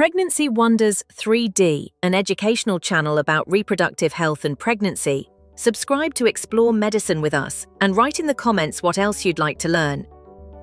Pregnancy Wonders 3D, an educational channel about reproductive health and pregnancy. Subscribe to explore medicine with us and write in the comments what else you'd like to learn.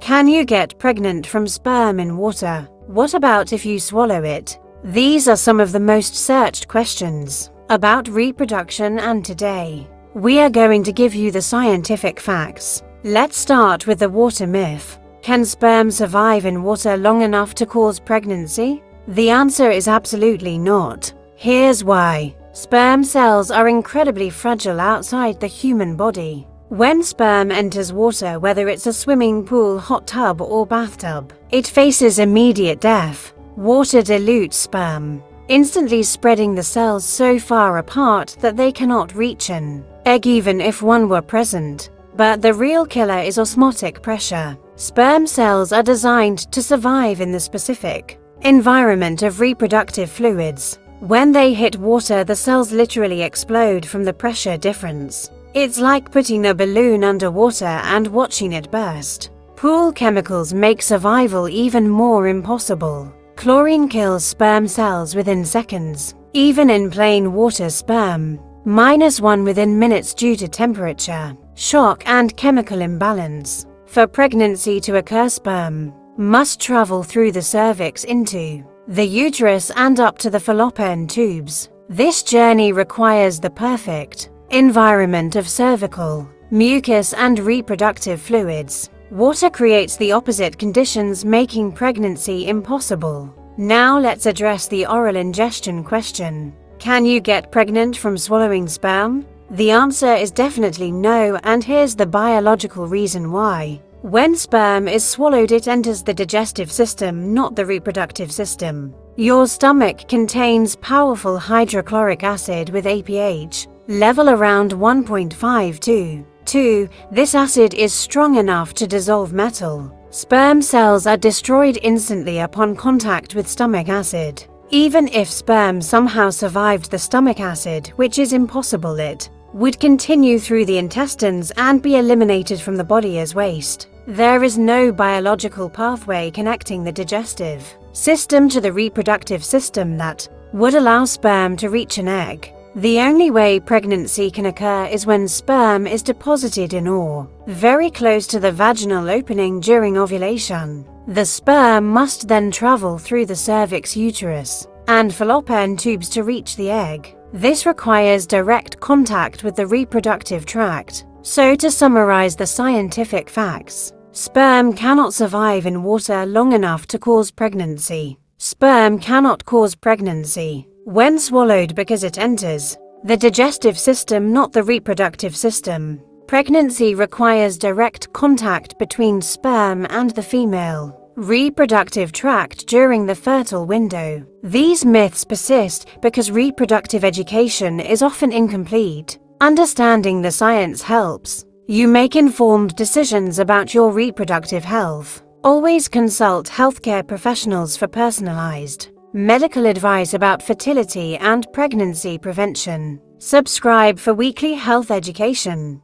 Can you get pregnant from sperm in water? What about if you swallow it? These are some of the most searched questions about reproduction and today. We are going to give you the scientific facts. Let's start with the water myth. Can sperm survive in water long enough to cause pregnancy? The answer is absolutely not. Here's why. Sperm cells are incredibly fragile outside the human body. When sperm enters water, whether it's a swimming pool, hot tub, or bathtub, it faces immediate death. Water dilutes sperm, instantly spreading the cells so far apart that they cannot reach an egg even if one were present. But the real killer is osmotic pressure. Sperm cells are designed to survive in the specific environment of reproductive fluids. When they hit water, the cells literally explode from the pressure difference. It's like putting a balloon underwater and watching it burst. Pool chemicals make survival even more impossible. Chlorine kills sperm cells within seconds, even in plain water sperm, minus one within minutes due to temperature, shock and chemical imbalance. For pregnancy to occur sperm, must travel through the cervix into the uterus and up to the fallopian tubes. This journey requires the perfect environment of cervical, mucus and reproductive fluids. Water creates the opposite conditions making pregnancy impossible. Now let's address the oral ingestion question. Can you get pregnant from swallowing sperm? The answer is definitely no and here's the biological reason why. When sperm is swallowed, it enters the digestive system, not the reproductive system. Your stomach contains powerful hydrochloric acid with a pH level around 1.52. 2. This acid is strong enough to dissolve metal. Sperm cells are destroyed instantly upon contact with stomach acid. Even if sperm somehow survived the stomach acid, which is impossible it would continue through the intestines and be eliminated from the body as waste. There is no biological pathway connecting the digestive system to the reproductive system that would allow sperm to reach an egg. The only way pregnancy can occur is when sperm is deposited in ore, very close to the vaginal opening during ovulation. The sperm must then travel through the cervix uterus and fallopian tubes to reach the egg. This requires direct contact with the reproductive tract. So to summarize the scientific facts, sperm cannot survive in water long enough to cause pregnancy. Sperm cannot cause pregnancy when swallowed because it enters the digestive system, not the reproductive system. Pregnancy requires direct contact between sperm and the female reproductive tract during the fertile window. These myths persist because reproductive education is often incomplete. Understanding the science helps. You make informed decisions about your reproductive health. Always consult healthcare professionals for personalized medical advice about fertility and pregnancy prevention. Subscribe for weekly health education.